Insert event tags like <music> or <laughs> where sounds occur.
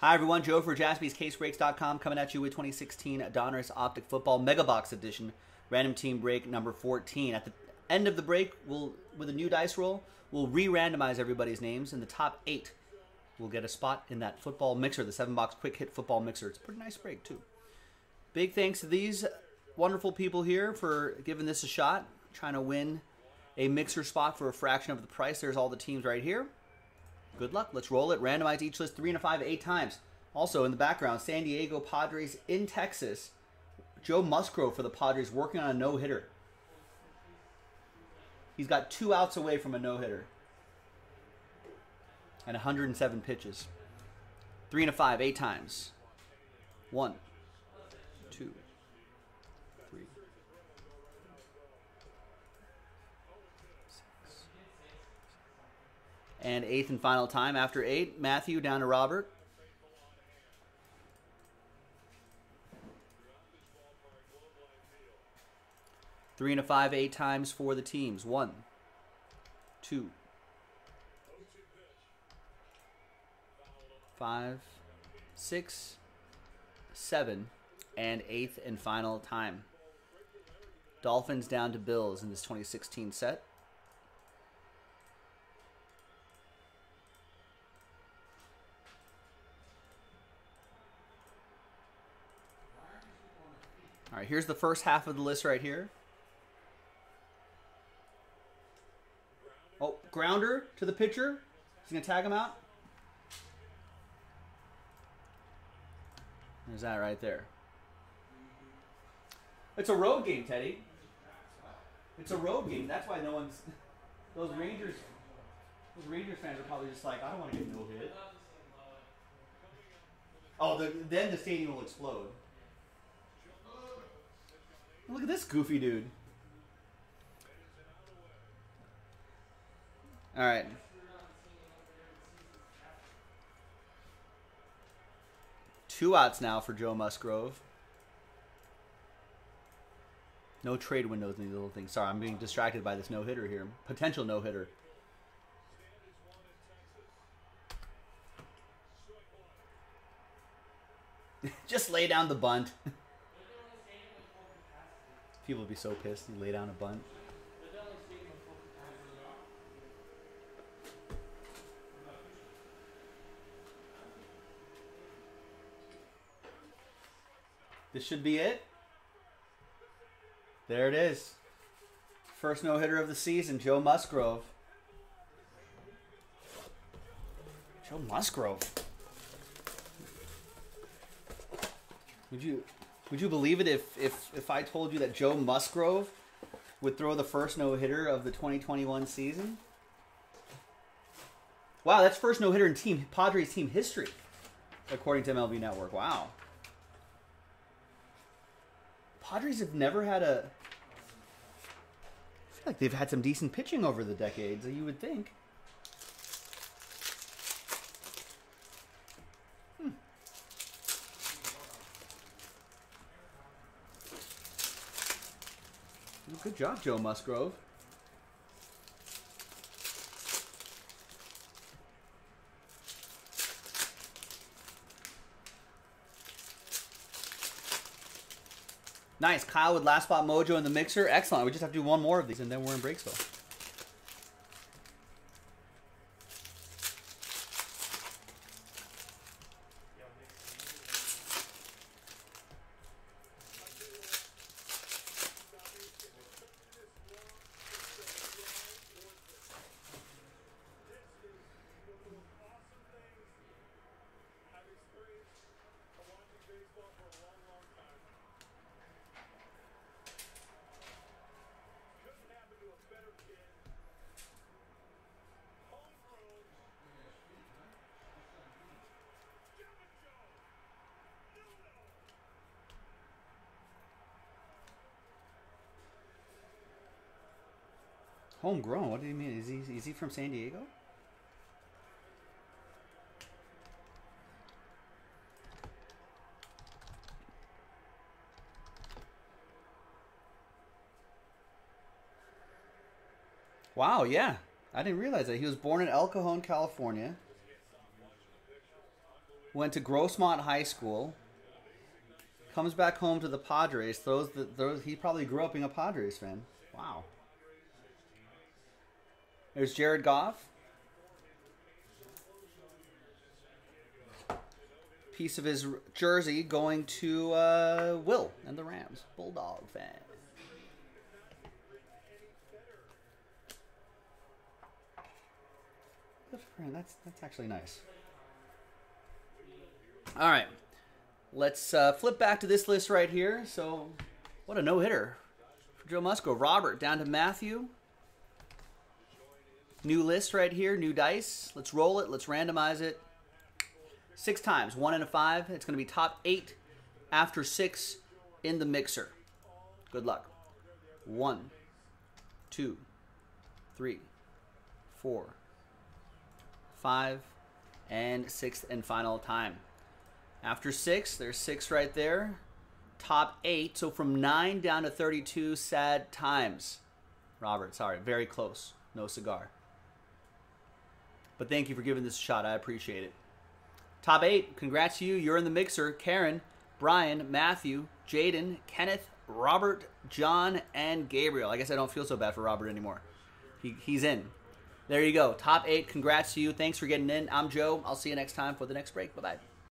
Hi, everyone. Joe for jaspyscasebreaks.com coming at you with 2016 Donruss Optic Football Mega Box Edition, random team break number 14. At the end of the break, we'll with a new dice roll, we'll re-randomize everybody's names, and the top eight will get a spot in that football mixer, the seven-box quick hit football mixer. It's a pretty nice break, too. Big thanks to these wonderful people here for giving this a shot, trying to win a mixer spot for a fraction of the price. There's all the teams right here. Good luck. Let's roll it. Randomize each list three and a five, eight times. Also in the background, San Diego Padres in Texas. Joe Musgrove for the Padres working on a no hitter. He's got two outs away from a no hitter. And 107 pitches. Three and a five, eight times. One, two, And eighth and final time after eight, Matthew down to Robert. Three and a five, eight times for the teams. One, two, five, six, seven, and eighth and final time. Dolphins down to Bills in this 2016 set. All right, here's the first half of the list right here. Oh, grounder to the pitcher. He's going to tag him out. There's that right there. It's a road game, Teddy. It's a road game. That's why no one's. Those Rangers. Those Rangers fans are probably just like, I don't want to get no hit. Oh, the, then the stadium will explode. Look at this goofy dude. All right. Two outs now for Joe Musgrove. No trade windows in these little things. Sorry, I'm being distracted by this no hitter here. Potential no hitter. <laughs> Just lay down the bunt. <laughs> People would be so pissed. You lay down a bunt. This should be it. There it is. First no hitter of the season, Joe Musgrove. Joe Musgrove. Would you would you believe it if if if I told you that Joe Musgrove would throw the first no hitter of the 2021 season? Wow, that's first no hitter in team Padres team history, according to MLB Network. Wow. Padres have never had a. I feel like they've had some decent pitching over the decades. You would think. Good job, Joe Musgrove. Nice. Kyle with Last Spot Mojo in the mixer. Excellent. We just have to do one more of these, and then we're in Breaksville. Homegrown? What do you mean? Is he is he from San Diego? Wow, yeah. I didn't realize that. He was born in El Cajon, California. went to Grossmont High School, comes back home to the Padres, throws the throws. He probably grew up being a Padres fan. Wow. There's Jared Goff. Piece of his jersey going to uh, Will and the Rams. Bulldog fan. That's that's actually nice. All right, let's uh, flip back to this list right here. So, what a no hitter for Joe Musgrove. Robert down to Matthew. New list right here, new dice. Let's roll it. Let's randomize it. Six times, one and a five. It's going to be top eight after six in the mixer. Good luck. One, two, three, four, five, and sixth and final time. After six, there's six right there. Top eight, so from nine down to 32 sad times. Robert, sorry, very close. No cigar. But thank you for giving this a shot. I appreciate it. Top eight, congrats to you. You're in the mixer. Karen, Brian, Matthew, Jaden, Kenneth, Robert, John, and Gabriel. I guess I don't feel so bad for Robert anymore. He, he's in. There you go. Top eight. Congrats to you. Thanks for getting in. I'm Joe. I'll see you next time for the next break. Bye bye.